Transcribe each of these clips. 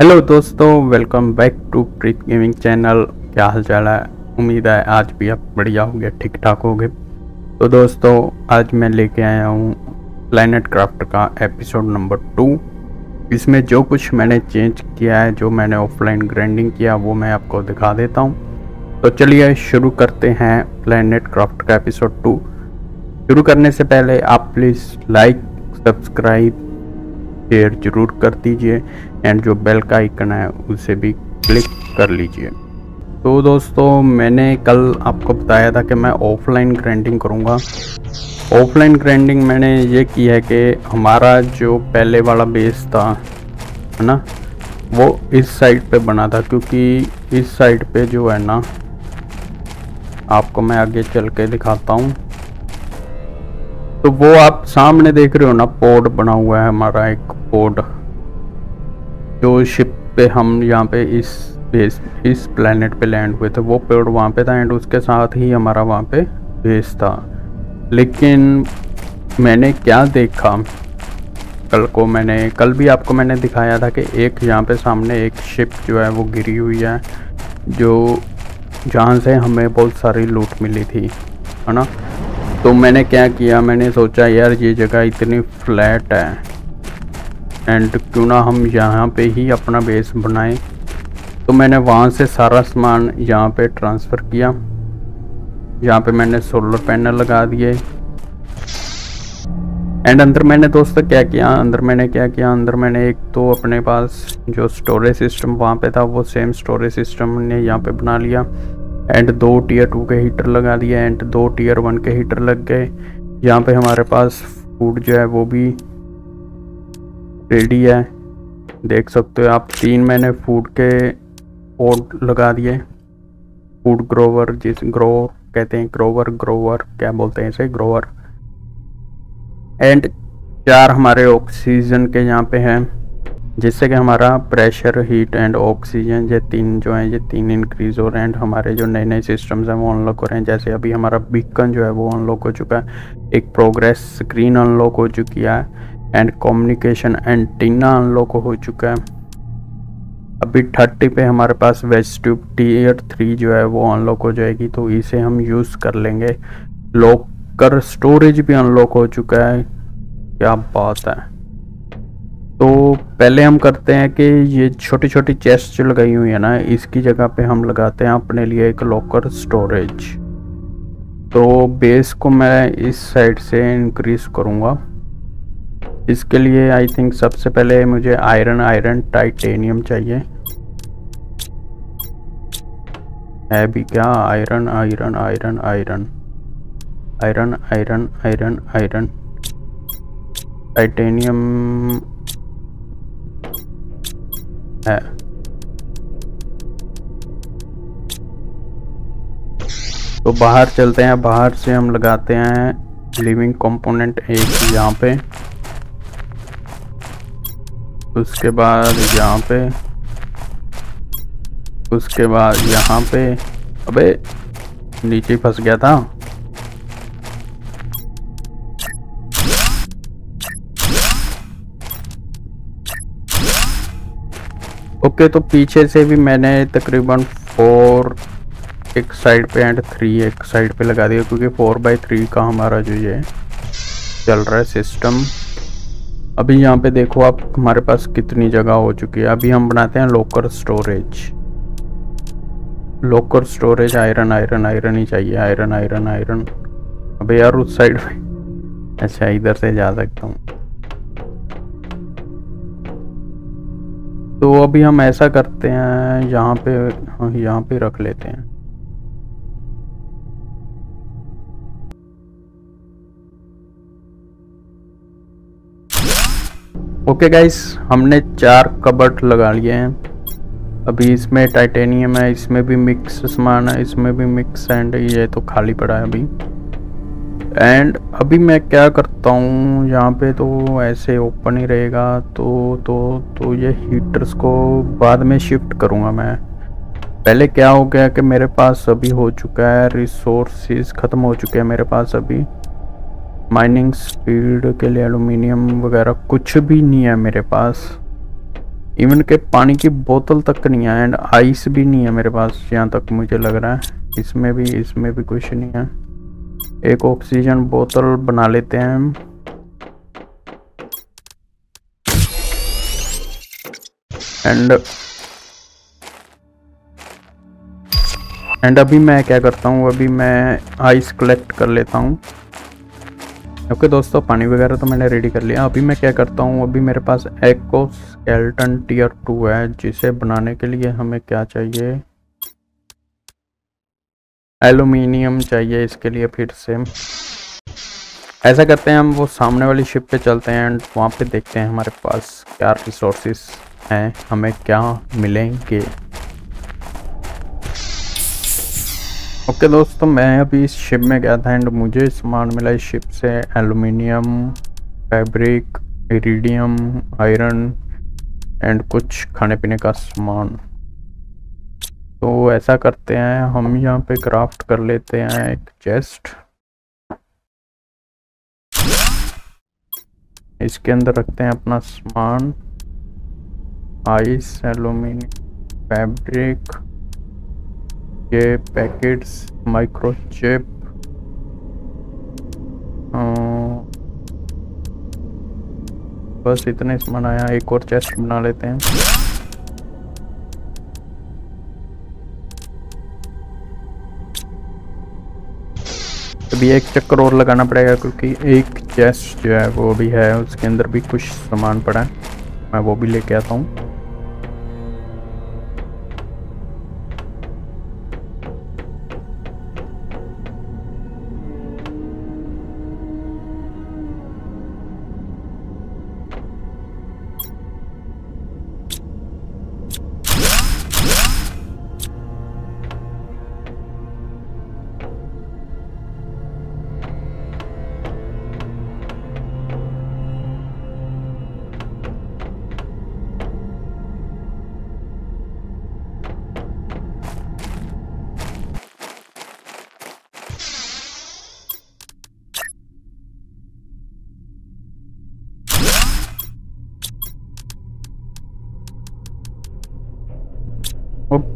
Hello दोस्तों welcome back to Preet gaming channel क्या हाल चाल है? उम्मीद है आज भी आप बढ़िया हो ठीक ठाक हो गए तो दोस्तों, आज मैं लेके आया हूँ प्लानट क्राफ्ट का एपिसोड नंबर टू इसमें जो कुछ मैंने चेंज किया है, जो मैंने ऑफलाइन ग्राइंडिंग किया, वो मैं आपको दिखा देता हूँ। तो चलिए शुरू करते हैं प्लानट क्राफ्ट का एपिसोड टू शुरू करने से पहले आप प्लीज़ लाइक सब्सक्राइब शेयर ज़रूर कर दीजिए एंड जो बेल का आइकन है, उसे भी क्लिक कर लीजिए। तो दोस्तों, मैंने कल आपको बताया था कि मैं ऑफलाइन ग्राइंडिंग करूँगा। ऑफलाइन ग्राइंडिंग मैंने ये की है कि हमारा जो पहले वाला बेस था, है ना, वो इस साइड पे बना था, क्योंकि इस साइड पे जो है ना, आपको मैं आगे चल के दिखाता हूँ। तो वो आप सामने देख रहे हो ना पोड बना हुआ है हमारा एक पोड जो शिप पे हम यहाँ पे इस बेस इस प्लेनेट पे लैंड हुए थे, वो पेड़ वहाँ पे था एंड उसके साथ ही हमारा वहाँ पे बेस था। लेकिन मैंने क्या देखा? कल को मैंने, कल भी आपको मैंने दिखाया था कि एक यहाँ पे सामने एक शिप जो है वो गिरी हुई है, जो जहाँ से हमें बहुत सारी लूट मिली थी, है ना? तो मैंने क्या किया? मैंने सोचा, यार, ये जगह इतनी फ्लैट है। एंड क्यों ना हम यहाँ पे ही अपना बेस बनाएँ? तो मैंने वहाँ से सारा सामान यहाँ पे ट्रांसफ़र किया। यहाँ पे मैंने सोलर पैनल लगा दिए। एंड अंदर मैंने दोस्तों क्या किया? अंदर मैंने क्या किया? अंदर मैंने एक तो अपने पास जो स्टोरेज सिस्टम वहाँ पे था, वो सेम स्टोरेज सिस्टम ने यहाँ पे बना लिया। एंड दो टीयर टू के हीटर लगा दिए। एंड दो टीयर वन के हीटर लग गए। यहाँ पे हमारे पास फ़ूड जो है वो भी रेडी है। देख सकते हो आप, तीन मैंने फ़ूड के पोट लगा दिए। फ़ूड ग्रोवर जिस ग्रो कहते हैं, ग्रोवर ग्रोवर, क्या बोलते हैं इसे? ग्रोवर। एंड चार हमारे ऑक्सीजन के यहाँ पे हैं, जिससे कि हमारा प्रेशर, हीट एंड ऑक्सीजन, ये तीन जो हैं, ये तीन इंक्रीज हो रहे हैं। एंड हमारे जो नए नए सिस्टम्स हैं, वो अनलॉक हो रहे हैं। जैसे अभी हमारा बिकन जो है, वो अनलॉक हो चुका है। एक प्रोग्रेस स्क्रीन अनलॉक हो चुकी है। एंड कम्युनिकेशन एंटीना अनलॉक हो चुका है। अभी थर्टी पे हमारे पास वेस्ट ट्यूब टीयर थ्री जो है वो अनलॉक हो जाएगी तो इसे हम यूज़ कर लेंगे। लॉकर स्टोरेज भी अनलॉक हो चुका है। क्या बात है। तो पहले हम करते हैं कि ये छोटी छोटी चेस्ट जो लगाई हुई है ना, इसकी जगह पे हम लगाते हैं अपने लिए एक लॉकर स्टोरेज। तो बेस को मैं इस साइड से इंक्रीज करूँगा। इसके लिए आई थिंक सबसे पहले मुझे आयरन आयरन टाइटेनियम चाहिए। है भी क्या? Iron iron iron iron iron iron iron iron titanium है। तो बाहर चलते हैं। बाहर से हम लगाते हैं। लिविंग कंपोनेंट एक यहाँ पे। उसके बाद यहाँ पे, उसके बाद यहाँ पे, अबे, नीचे फंस गया था। ओके तो पीछे से भी मैंने तकरीबन फोर एक साइड पे एंड थ्री एक साइड पे लगा दिया, क्योंकि फोर बाई थ्री का हमारा जो ये चल रहा है सिस्टम अभी यहाँ पे देखो आप, हमारे पास कितनी जगह हो चुकी है। अभी हम बनाते हैं locker storage locker storage iron iron iron ही चाहिए। आयरन आयरन आयरन अबे यार, उस साइड में। अच्छा इधर से जा सकता हूँ। तो अभी हम ऐसा करते हैं, यहाँ पे यहाँ पे रख लेते हैं। ओके गाइस हमने चार कबर्ट लगा लिए हैं। अभी इसमें टाइटेनियम है, इसमें भी मिक्स सामान है, इसमें भी मिक्स एंड ये तो खाली पड़ा है अभी। एंड अभी मैं क्या करता हूँ, यहाँ पे तो ऐसे ओपन ही रहेगा तो तो तो ये हीटर्स को बाद में शिफ्ट करूँगा मैं। पहले क्या हो गया कि मेरे पास अभी हो चुका है रिसोर्सेज ख़त्म हो चुके हैं मेरे पास अभी। माइनिंग स्पीड के लिए एलुमिनियम वगैरह कुछ भी नहीं है मेरे पास। इवन के पानी की बोतल तक नहीं है एंड आइस भी नहीं है मेरे पास यहाँ तक मुझे लग रहा है। इसमें भी इसमें भी कुछ नहीं है। एक ऑक्सीजन बोतल बना लेते हैं हम। एंड एंड अभी मैं क्या करता हूँ, अभी मैं आइस कलेक्ट कर लेता हूँ। ओके दोस्तों, पानी वगैरह तो मैंने रेडी कर लिया। अभी मैं क्या करता हूँ, अभी मेरे पास एको स्केल्टन टीयर टू है, जिसे बनाने के लिए हमें क्या चाहिए? एलुमिनियम चाहिए इसके लिए फिर से। ऐसा करते हैं, हम वो सामने वाली शिप पे चलते हैं एंड वहाँ पे देखते हैं हमारे पास क्या रिसोर्सेस हैं, हमें क्या मिलेंगे। ओके okay, दोस्तों मैं अभी इस शिप में गया था एंड मुझे सामान मिला इस शिप से aluminium fabric iridium iron and कुछ खाने पीने का सामान। तो ऐसा करते हैं हम यहाँ पे क्राफ्ट कर लेते हैं एक चेस्ट इसके अंदर रखते हैं अपना सामान। आइस एलुमिनियम फैब्रिक ये पैकेट्स माइक्रोचिप बस इतने सामान आया एक और चेस्ट बना लेते हैं। अभी एक चक्कर और लगाना पड़ेगा क्योंकि एक चेस्ट जो है वो भी है, उसके अंदर भी कुछ सामान पड़ा है। मैं वो भी लेके आता हूँ।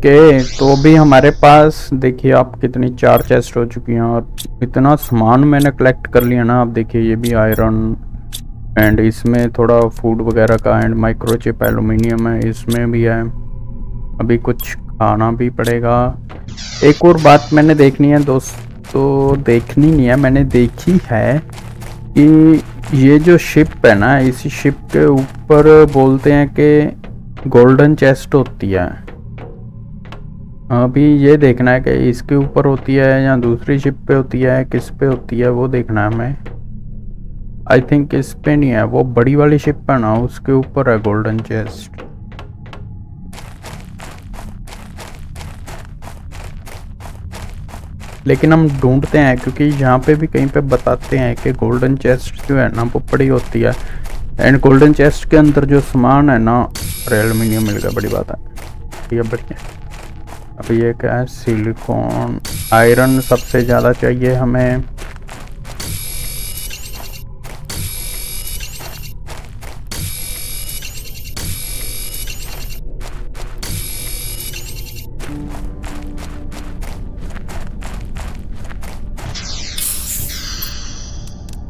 ओके तो अभी हमारे पास, देखिए आप कितनी चार चेस्ट हो चुकी हैं और इतना सामान मैंने कलेक्ट कर लिया ना, आप देखिए ये भी आयरन एंड इसमें थोड़ा फ़ूड वगैरह का एंड माइक्रोचिप एलुमिनियम है, इसमें भी है। अभी कुछ खाना भी पड़ेगा। एक और बात मैंने देखनी है दोस्तों, देखनी नहीं है, मैंने देखी है कि ये जो शिप है ना, इसी शिप के ऊपर बोलते हैं कि गोल्डन चेस्ट होती है। अभी ये देखना है कि इसके ऊपर होती है या दूसरी शिप पे होती है किस पे होती है, वो देखना है हमें। आई थिंक इस पे नहीं है, वो बड़ी वाली शिप पे ना, उसके ऊपर है गोल्डन चेस्ट लेकिन हम ढूंढते हैं, क्योंकि यहाँ पे भी कहीं पे बताते हैं कि गोल्डन चेस्ट जो है ना, वो बड़ी होती है। एंड गोल्डन चेस्ट के अंदर जो सामान है ना एलुमिनियम मिल गया, बड़ी बात है। ये बढ़िया। अब ये क्या है? सिलिकॉन। आयरन सबसे ज़्यादा चाहिए हमें।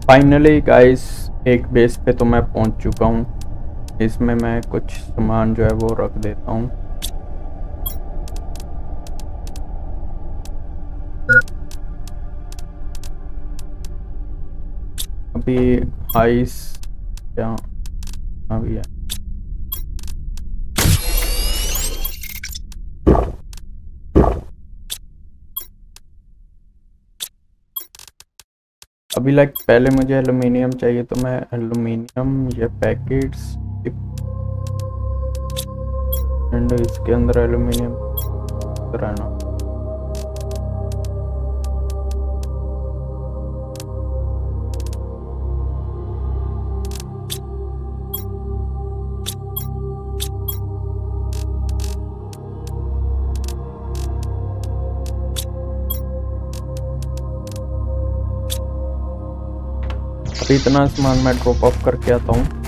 फाइनली गाइस एक बेस पे तो मैं पहुँच चुका हूँ। इसमें मैं कुछ सामान जो है वो रख देता हूँ। अभी आइस क्या अभी है अभी लाइक पहले मुझे एलुमिनियम चाहिए तो मैं एलुमिनियम या पैकेट्स एंड इसके अंदर एलुमिनियम रहना अभी इतना सामान मैं ड्रॉप ऑफ़ करके आता हूँ।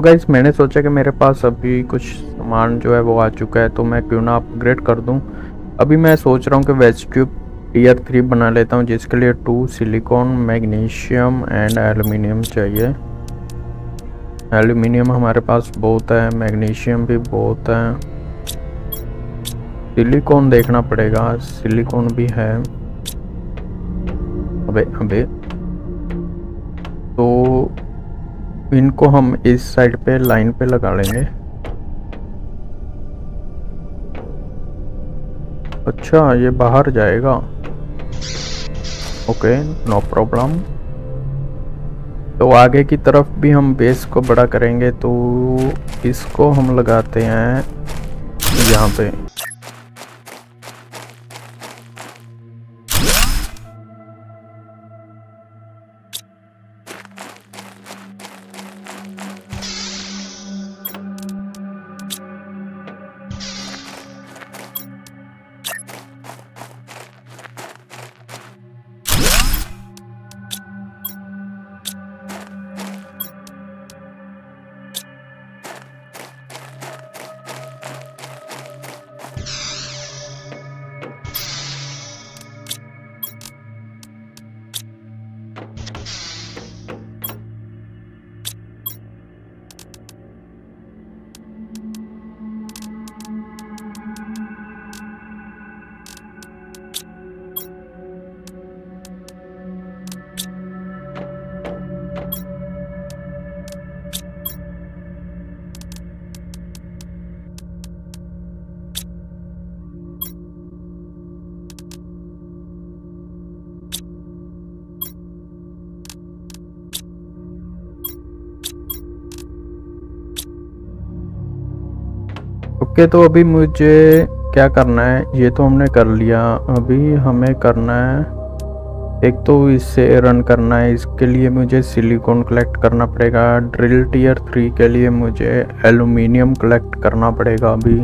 तो गाइज़ मैंने सोचा कि मेरे पास अभी कुछ सामान जो है वो आ चुका है तो मैं क्यों ना अपग्रेड कर दूँ। अभी मैं सोच रहा हूँ कि वेज ट्यूब टीयर थ्री बना लेता हूँ, जिसके लिए two silicon magnesium and aluminium चाहिए। एलुमिनियम हमारे पास बहुत है मैग्नीशियम भी बहुत है। सिलिकॉन देखना पड़ेगा सिलिकॉन भी है। अबे अबे। तो इनको हम इस साइड पे, लाइन पे लगा लेंगे। अच्छा ये बाहर जाएगा। ओके नो प्रॉब्लम तो आगे की तरफ़ भी हम बेस को बड़ा करेंगे तो इसको हम लगाते हैं यहाँ पे। ओके तो अभी मुझे क्या करना है? ये तो हमने कर लिया। अभी हमें करना है। एक तो इससे रन करना है। इसके लिए मुझे सिलिकॉन कलेक्ट करना पड़ेगा। ड्रिल टीयर थ्री के लिए मुझे एलुमिनियम कलेक्ट करना पड़ेगा अभी।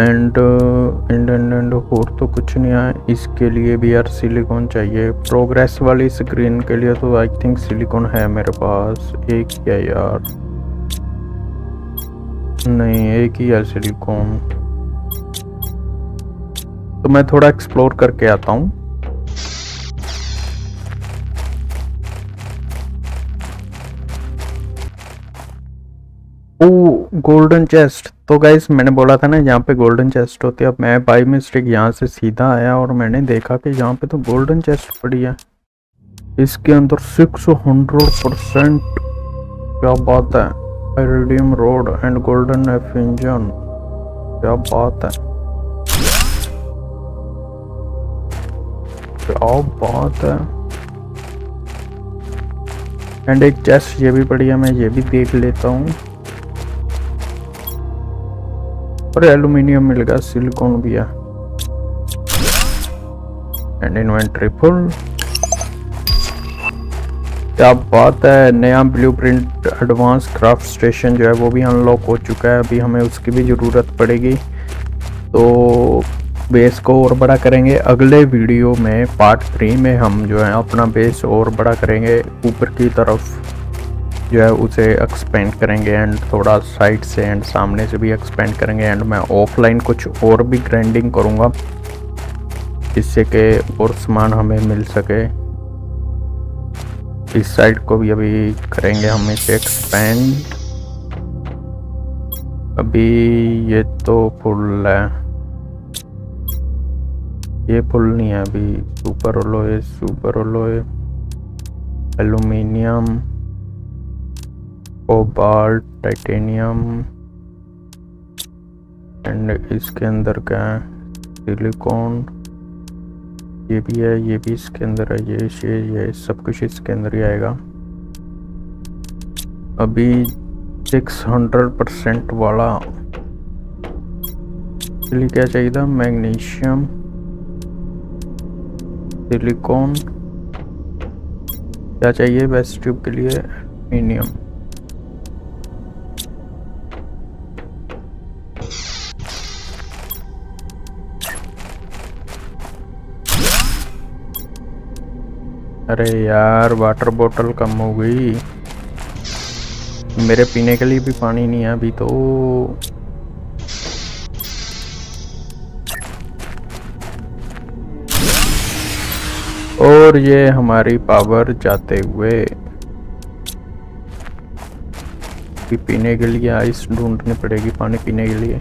एंड एंड एंड एंड और तो कुछ नहीं है। इसके लिए भी यार सिलिकॉन चाहिए। प्रोग्रेस वाली स्क्रीन के लिए तो आई थिंक सिलिकॉन है मेरे पास। एक है यार। नहीं, एक ही है सिलिकॉन तो मैं थोड़ा एक्सप्लोर करके आता हूँ। गोल्डन चेस्ट तो गाइस मैंने बोला था ना, यहाँ पे गोल्डन चेस्ट होती है। अब मैं बाई मिस्टेक यहाँ से सीधा आया और मैंने देखा कि यहाँ पे तो गोल्डन चेस्ट पड़ी है। इसके अंदर सिक्स हंड्रेड परसेंट क्या बात है? Iridium rod and golden F engine क्या बात है? क्या बात है? एंड एक चेस्ट ये भी बढ़िया, मैं ये भी देख लेता हूँ। और एल्यूमिनियम मिल गया सिलिकॉन भी है। एंड इन्वेंट्री फुल क्या बात है? नया ब्लूप्रिंट एडवांस क्राफ्ट स्टेशन जो है वो भी अनलॉक हो चुका है। अभी हमें उसकी भी ज़रूरत पड़ेगी। तो बेस को और बड़ा करेंगे। अगले वीडियो में पार्ट थ्री में हम जो है अपना बेस और बड़ा करेंगे। ऊपर की तरफ़ जो है उसे एक्सपेंड करेंगे एंड थोड़ा साइड से एंड सामने से भी एक्सपेंड करेंगे एंड मैं ऑफलाइन कुछ और भी ग्राइंडिंग करूँगा, जिससे कि और सामान हमें मिल सके। इस साइड को भी अभी करेंगे हम इसे एक्सपेंड अभी ये तो फुल है। ये फुल नहीं है अभी। Super alloy super alloy aluminium cobalt titanium and इसके अंदर क्या है? सिलिकॉन ये भी है, ये भी इसके अंदर है, ये ये ये सब कुछ इसके अंदर ही आएगा। अभी सिक्स हंड्रेड परसेंट वाला। लिए क्या चाहिए था, मैग्नीशियम, सिलिकॉन। क्या चाहिए बेस्ट ट्यूब के लिए? मीनियम अरे यार वाटर बोतल कम हो गई। मेरे पीने के लिए भी पानी नहीं है अभी तो। और ये हमारी पावर जाते हुए पीने के लिए आइस ढूंढनी पड़ेगी, पानी पीने के लिए।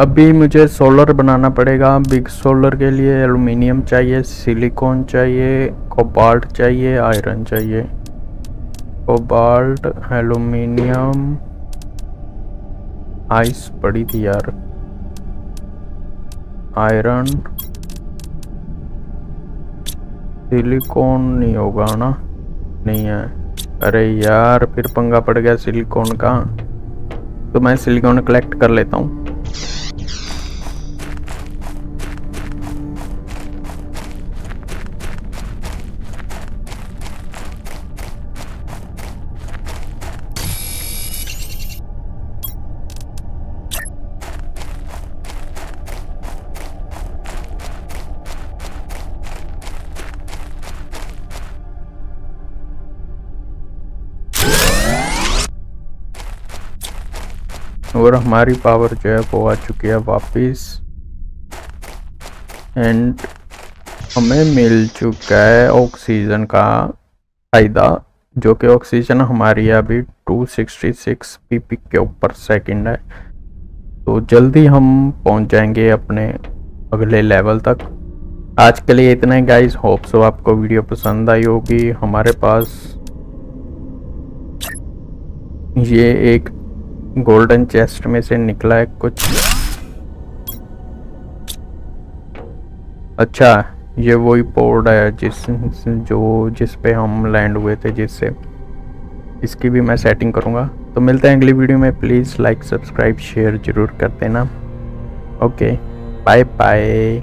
अभी मुझे सोलर बनाना पड़ेगा। बिग सोलर के लिए एलुमिनियम चाहिए, सिलिकॉन चाहिए, कोबाल्ट चाहिए, आयरन चाहिए। कोबाल्ट एलुमिनियम आइस पड़ी थी यार। आयरन। सिलिकॉन नहीं होगा ना? नहीं है। अरे यार, फिर पंगा पड़ गया सिलिकॉन का। तो मैं सिलिकॉन कलेक्ट कर लेता हूँ। और हमारी पावर जो है वो आ चुकी है वापस। एंड हमें मिल चुका है ऑक्सीजन का फ़ायदा, जो कि ऑक्सीजन हमारी अभी 266 पीपी के ऊपर सेकंड है। तो जल्दी हम पहुँच जाएँगे अपने अगले लेवल तक। आज के लिए इतना ही गाइस होप सो आपको वीडियो पसंद आई होगी। हमारे पास ये एक गोल्डन चेस्ट में से निकला है कुछ। अच्छा ये वही पोर्ड है जिस, जो, जिस पे हम लैंड हुए थे, जिससे। इसकी भी मैं सेटिंग करूँगा। तो मिलते हैं अगली वीडियो में। प्लीज़ लाइक सब्सक्राइब शेयर ज़रूर कर देना। Okay bye bye